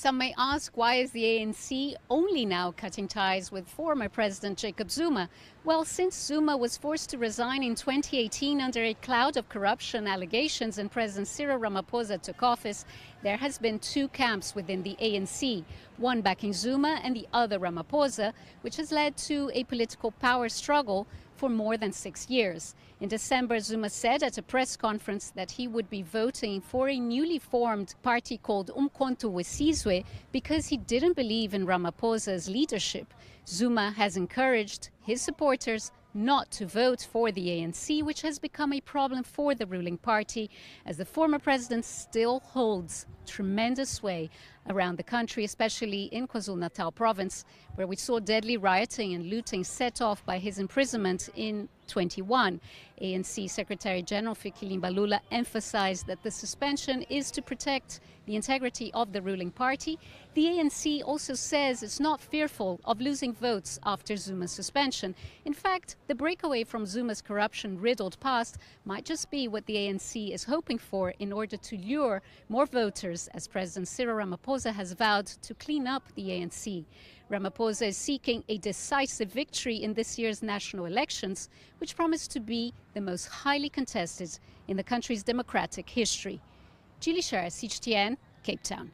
Some may ask why is the ANC only now cutting ties with former President Jacob Zuma? Well, since Zuma was forced to resign in 2018 under a cloud of corruption allegations and President Cyril Ramaphosa took office, there has been two camps within the ANC, one backing Zuma and the other Ramaphosa, which has led to a political power struggle for more than six years. In December, Zuma said at a press conference that he would be voting for a newly formed party called Umkhonto weSizwe because he didn't believe in Ramaphosa's leadership. Zuma has encouraged his supporters not to vote for the ANC, which has become a problem for the ruling party, as the former president still holds tremendous sway around the country, especially in KwaZulu Natal province, where we saw deadly rioting and looting set off by his imprisonment in 21. ANC Secretary General Fikile Mbalula emphasized that the suspension is to protect the integrity of the ruling party. The ANC also says it's not fearful of losing votes after Zuma's suspension. In fact, the breakaway from Zuma's corruption riddled past might just be what the ANC is hoping for in order to lure more voters, as President Cyril Ramaphosa has vowed to clean up the ANC. Ramaphosa is seeking a decisive victory in this year's national elections, which promise to be the most highly contested in the country's democratic history. Julie Scheier, CGTN, Cape Town.